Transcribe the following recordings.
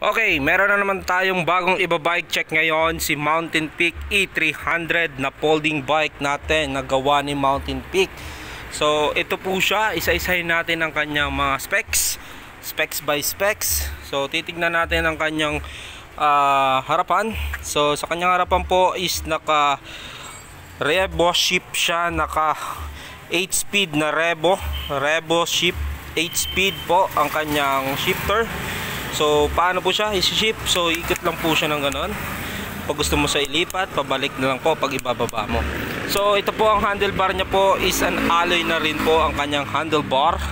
Okay, meron na naman tayong bagong iba-bike check ngayon si Mountain Peak E300 na folding bike natin na gawa ni Mountain Peak. So, ito po siya, isa-isahin natin ang kanyang mga specs, specs by specs. So, titignan natin ang kanyang uh, harapan. So, sa kanyang harapan po is naka Revo ship siya, naka 8 speed na Revo, Revo ship 8 speed po ang kanyang shifter. So, paano po siya? Isi-ship. So, ikot lang po siya ng ganon. Pag gusto mo sa ilipat, pabalik na lang po pag ibababa mo. So, ito po ang handlebar niya po is an alloy na rin po ang kanyang handlebar.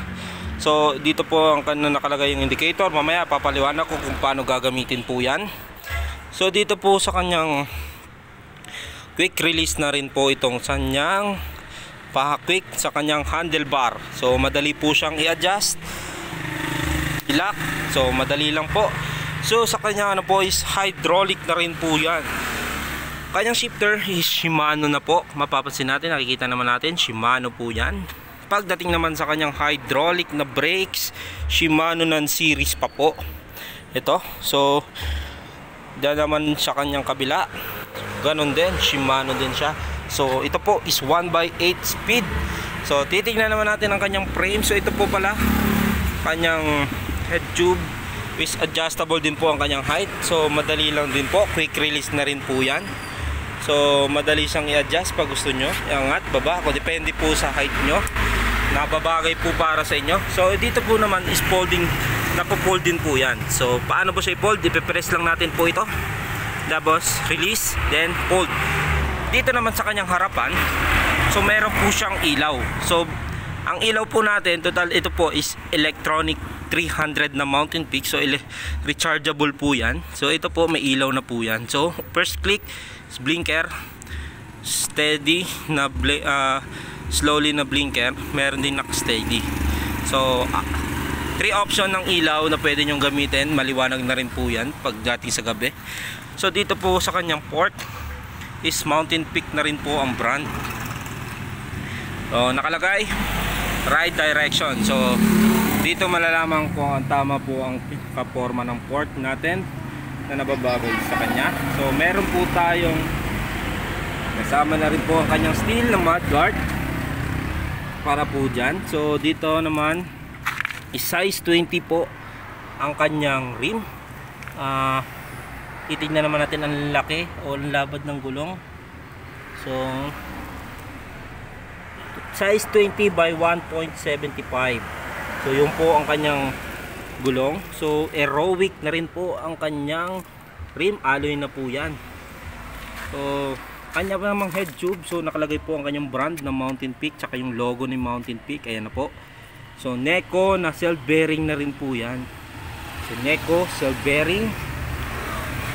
So, dito po ang kanyang nakalagay yung indicator. Mamaya, papaliwanag ko kung paano gagamitin po yan. So, dito po sa kanyang quick release na rin po itong sanyang paha-quick sa kanyang handlebar. So, madali po siyang i-adjust ilak. So madali lang po. So sa kanya ano po is hydraulic na rin po yan. Kanyang shifter is Shimano na po. Mapapansin natin nakikita naman natin Shimano po yan. Pagdating naman sa kanyang hydraulic na brakes Shimano ng series pa po. Ito so dyan naman sa kanyang kabila. Ganon din Shimano din siya. So ito po is 1 by 8 speed. So titignan naman natin ang kanyang frame. So ito po pala kanyang head tube is adjustable din po ang kanyang height. So madali lang din po. Quick release na rin po yan. So madali siyang i-adjust pag gusto nyo. Iangat, baba, kung depende po sa height nyo. Nababagay po para sa inyo. So dito po naman is folding. Napo-fold din po yan. So paano po siya i-fold, ipipress lang natin po ito. Tapos release, then fold. Dito naman sa kanyang harapan so meron po siyang ilaw. So ang ilaw po natin total ito po is electronic 300 na mountain peak. So rechargeable po yan. So ito po may ilaw na po yan. So first click blinker. Steady na uh, slowly na blinker. Meron din naka steady so uh, three option ng ilaw na pwede nyong gamitin. Maliwanag na rin po yan pagdating sa gabi. So dito po sa kanyang port is mountain peak na rin po ang brand. So nakalagay right direction. So dito malalaman kung ang tama po ang kaporma ng port natin na nababagay sa kanya. So meron po tayong kasama na rin po ang kanyang steel na mudguard para po dyan. So dito naman size 20 po ang kanyang rim. Uh, titignan naman natin ang laki o ang labad ng gulong. So size 20 by 1.75 so yun po ang kanyang gulong. So aerobic na rin po ang kanyang rim. Alloy na po yan. So kanya pa namang head tube. So nakalagay po ang kanyang brand na Mountain Peak tsaka yung logo ni Mountain Peak. Ayan na po. So Neko na self bearing na rin po yan. So Neko self bearing.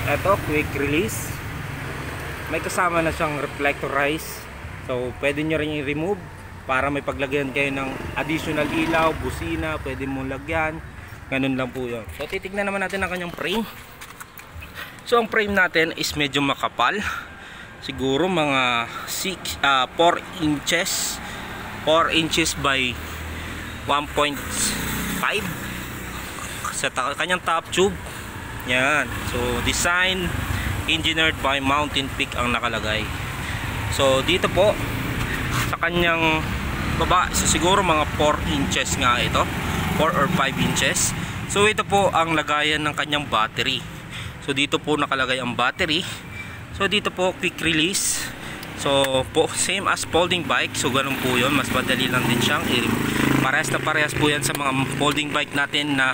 Eto quick release. May kasama na siyang reflectorize. So pwede nyo rin i-remove para may paglagyan kayo ng additional ilaw, busina, pwede mong lagyan. Ganun lang po yun. So titignan naman natin ang kanyang frame. So ang frame natin is medyo makapal. Siguro mga 6, uh, 4 inches. 4 inches by 1.5 sa kanyang top tube. Yan. So design engineered by Mountain Peak ang nakalagay. So dito po sa kanyang baba. So siguro mga 4 inches nga ito. 4 or 5 inches. So ito po ang lagayan ng kanyang battery. So dito po nakalagay ang battery. So dito po quick release. So po same as folding bike. So ganun po yun. Mas madali lang din siyang parehas na parehas po yan sa mga folding bike natin na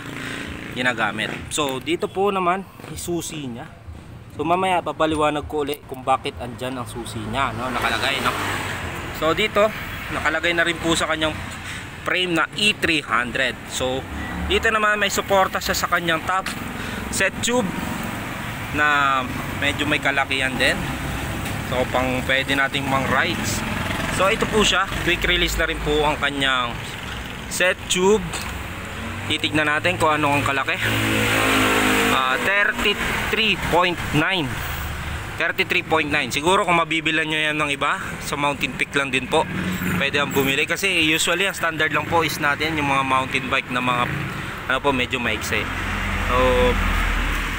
ginagamit. So dito po naman susi niya. So mamaya papaliwanag ko ulit kung bakit andyan ang susi niya no? nakalagay no? So dito, nakalagay na rin po sa kanyang frame na E300. So dito naman may suporta siya sa kanyang top set tube na medyo may kalakihan din. So pang pwede nating mang rides. So ito po siya, quick release na rin po ang kanyang set tube. Titignan natin kung ano ang kalaki. Uh, 33.9 33.9 siguro kung mabibilan nyo yan ng iba sa mountain peak lang din po pwede ang bumili kasi usually ang standard lang po is natin yung mga mountain bike na mga ano po medyo maiksi so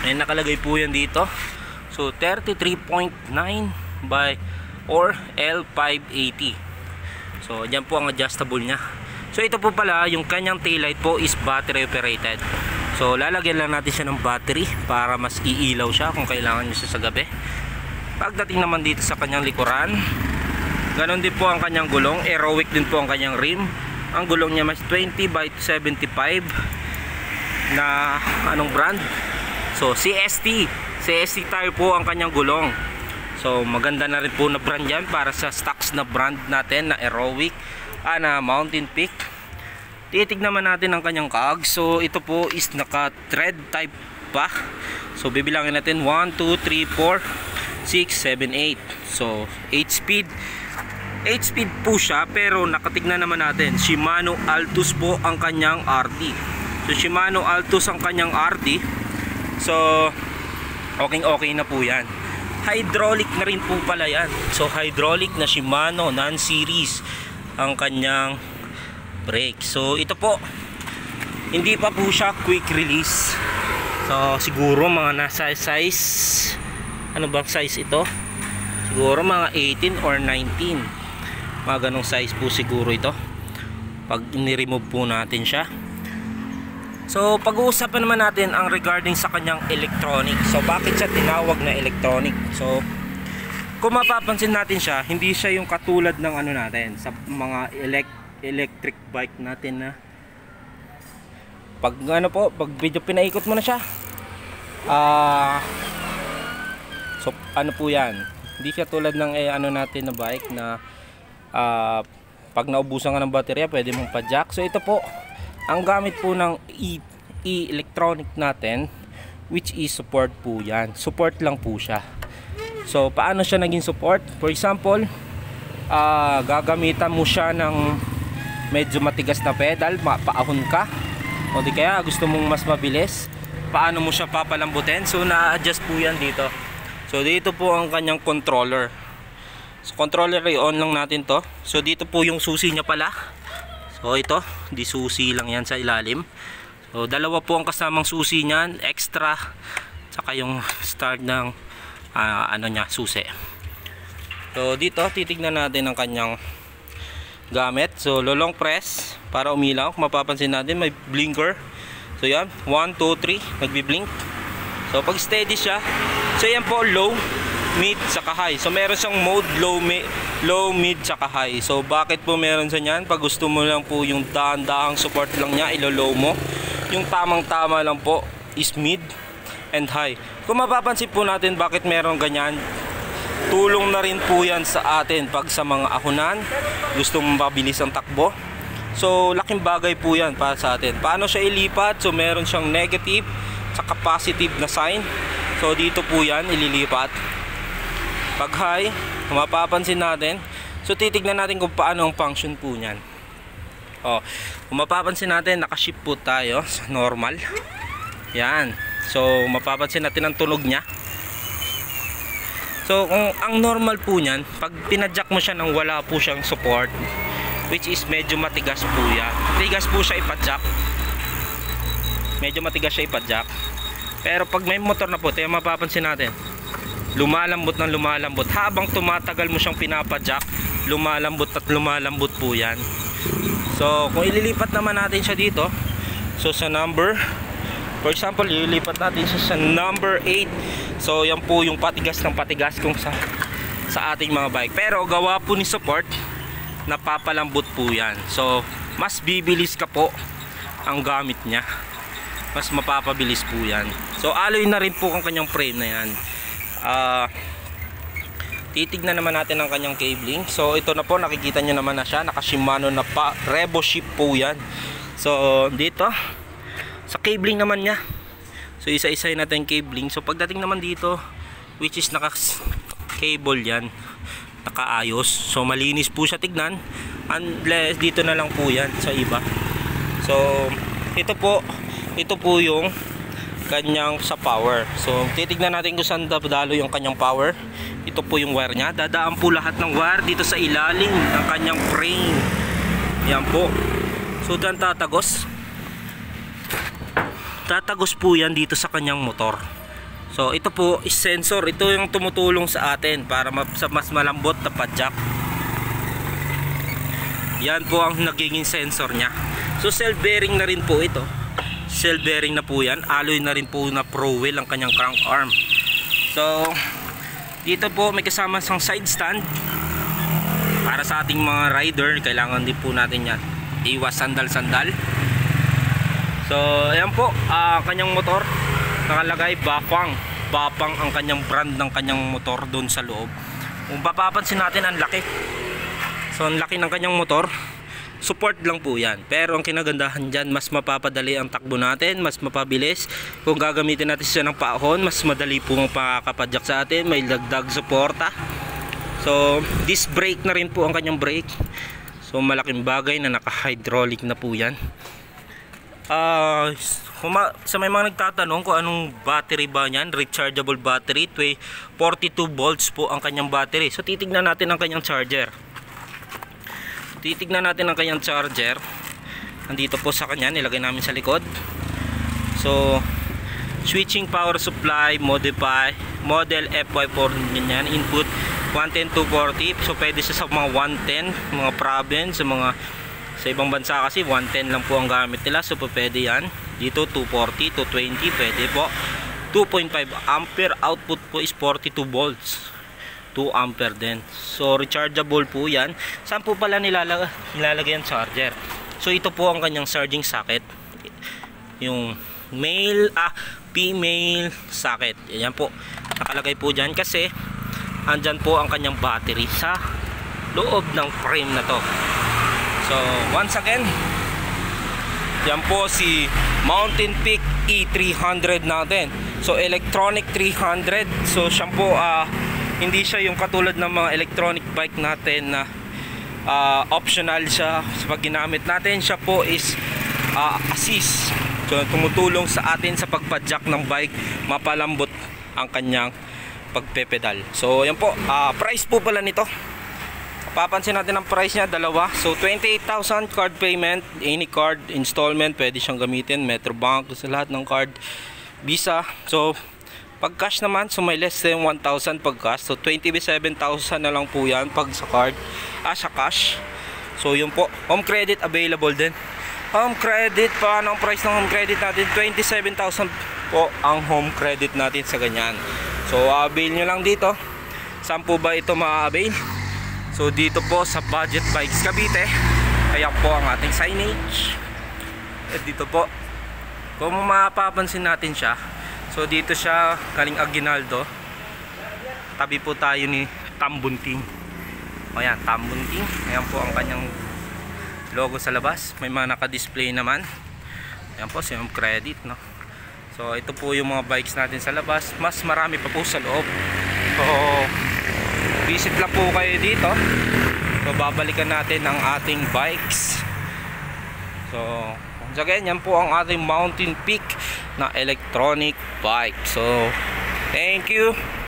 May nakalagay po yan dito. So 33.9 by or L580. So diyan po ang adjustable niya. So ito po pala yung kanyang taillight po is battery operated. So lalagyan lang natin siya ng battery para mas iilaw siya kung kailangan niyo siya sa gabi. Pagdating naman dito sa kanyang likuran, ganon din po ang kanyang gulong. Aerowick din po ang kanyang rim. Ang gulong niya mas 20 by 75 na anong brand? So CST. CST tire po ang kanyang gulong. So maganda na rin po na brand yan para sa stocks na brand natin na Aerowick, ah, na Mountain Peak. Titignan naman natin ang kanyang kag. So ito po is naka thread type pa. So bibilangin natin 1, 2, 3, 4, 6, 7, 8. So 8 speed. 8 speed po siya pero nakatignan naman natin Shimano Altus po ang kanyang RD. So Shimano Altus ang kanyang RD. So okay okay na po yan hydraulic na rin po pala yan so hydraulic na Shimano non-series ang kanyang brake so ito po hindi pa po siya quick release so siguro mga nasa size ano bang size ito siguro mga 18 or 19 mga ganong size po siguro ito pag ni-remove po natin siya So, pag-uusapan naman natin ang regarding sa kanyang electronic. So, bakit siya tinawag na electronic? So, kung mapapansin natin siya, hindi siya yung katulad ng ano natin sa mga elect electric bike natin na pag ano po, pag video pinaikot mo na siya. Ah So, ano po 'yan? Hindi siya tulad ng eh, ano natin na bike na ah, pag naubusan ka ng baterya, pwede mong pa-jack. So, ito po, ang gamit po ng e- e-electronic natin which is support po yan. Support lang po siya. So paano siya naging support? For example uh, gagamitan mo siya ng medyo matigas na pedal paahon ka. O di kaya gusto mong mas mabilis paano mo siya papalambutin so na-adjust po yan dito so dito po ang kanyang controller so controller i-on lang natin to so dito po yung susi niya pala So ito, di susi lang yan sa ilalim. So dalawa po ang kasamang susi niyan, extra saka yung start ng uh, ano niya, susi. So dito titignan natin ang kanyang gamit. So lolong press para umilaw. Mapapansin natin may blinker. So yan, 1 2 3 nagbi-blink. So pag steady siya, so yan po low mid saka high. So meron siyang mode low mid, low mid saka high. So bakit po meron sa niyan? Pag gusto mo lang po yung dahan-dahang support lang niya, ilo-low mo. Yung tamang-tama lang po is mid and high. Kung mapapansin po natin bakit meron ganyan, tulong na rin po yan sa atin pag sa mga ahunan, gusto mong mabilis ang takbo. So laking bagay po yan para sa atin. Paano siya ilipat? So meron siyang negative saka positive na sign. So dito po yan ililipat. Pag high mapapansin natin. So titignan natin kung paano ang function po nyan oh, kung mapapansin natin nakaship po tayo sa normal. Yan. So mapapansin natin ang tunog nya so kung ang normal po nyan pag pinadjack mo siya nang wala po siyang support which is medyo matigas po yan. Matigas po siya ipadjack medyo matigas siya ipadjack pero pag may motor na po tayo mapapansin natin. Lumalambot ng lumalambot. Habang tumatagal mo siyang pinapadjack lumalambot at lumalambot po yan. So kung ililipat naman natin siya dito so sa number for example ililipat natin siya sa number 8 so yan po yung patigas ng patigas kung sa sa ating mga bike. Pero gawa po ni support napapalambot po yan. So mas bibilis ka po ang gamit niya mas mapapabilis po yan. So alloy na rin po ang kanyang frame na yan. Uh, titignan naman natin ang kanyang cabling. So ito na po nakikita nyo naman na siya. Naka Shimano na pa. Revo ship po yan. So dito. Sa cabling naman niya. So isa-isa natin cabling. So pagdating naman dito which is naka cable yan. Nakaayos. So malinis po siya tignan. Unless dito na lang po yan sa iba. So ito po ito po yung kanyang sa power so titignan natin kung saan dadalo yung kanyang power ito po yung wire nya dadaan po lahat ng wire dito sa ilalim ng kanyang frame yan po so dan tatagos tatagos po yan dito sa kanyang motor So ito po is sensor. Ito yung tumutulong sa atin para mas malambot na padjak. Yan po ang nagiging sensor niya. So self bearing na rin po ito. Self bearing na po yan. Alloy na rin po na pro wheel ang kanyang crank arm. So dito po may kasama sang side stand. Para sa ating mga rider, kailangan din po natin yan. Iwas sandal-sandal. So ayan po, ah, kanyang motor nakalagay Bapang. Bapang ang kanyang brand ng kanyang motor doon sa loob. Kung papapansin natin ang laki. So ang laki ng kanyang motor. Support lang po yan. Pero ang kinagandahan dyan, mas mapapadali ang takbo natin, mas mapabilis. Kung gagamitin natin siya ng paahon, mas madali po ang pakakapadyak sa atin. May lagdag suporta. So, disc brake na rin po ang kanyang brake. So, malaking bagay na naka-hydraulic na po yan. Kuma- sa may mga nagtatanong kung anong battery ba niyan, rechargeable battery, twe- 42 volts po ang kanyang battery. So titignan natin ang kanyang charger. Titignan natin ang kanyang charger. Nandito po sa kanya, nilagay namin sa likod. So switching power supply, modify, model FY4 ganyan, input 110 240. So pwede siya sa mga 110, mga province, sa mga sa ibang bansa kasi 110 lang po ang gamit nila so pwede yan dito 240 220 pwede po 2.5 ampere output po is 42 volts 2 ampere din. So rechargeable po yan. Saan po pala nilalag nilalagay ang charger? So ito po ang kanyang charging socket. Yung male ah female socket. Yan po. Nakalagay po dyan kasi andyan po ang kanyang battery sa loob ng frame na to. So, once again, yan po si Mountain Peak E300 natin. So, electronic 300. So, siya po, ah, hindi siya yung katulad ng mga electronic bike natin na ah, optional siya sa pag ginamit natin. Siya po is ah, assist. So, tumutulong sa atin sa pagpadjak ng bike, mapalambot ang kanyang pagpepedal. So, yan po. ah, price po pala nito. Papansin natin ang price niya, dalawa. So, 28,000 card payment. Any card, installment, pwede siyang gamitin. Metrobank, sa lahat ng card. Visa. So, pag cash naman, so may less than 1,000 pag cash. So, 27,000 na lang po yan pag sa card. Ah, sa cash. So, yun po. Home credit available din. Home credit, paano ang price ng home credit natin? 27,000 po ang home credit natin sa ganyan. So, avail nyo lang dito. Saan po ba ito ma-avail? So dito po sa Budget Bikes Cavite Kaya po ang ating signage At dito po Kung mapapansin natin siya So dito siya Kaling Aguinaldo. Tabi po tayo ni Tambunting. O yan Tambunting. Ayan po ang kanyang logo sa labas. May mga naka-display naman. Ayan po yung credit no? So ito po yung mga bikes natin sa labas. Mas marami pa po sa loob. So visit lang po kayo dito. So babalikan natin ang ating bikes. So once again yan po ang ating mountain peak na electronic bike. So thank you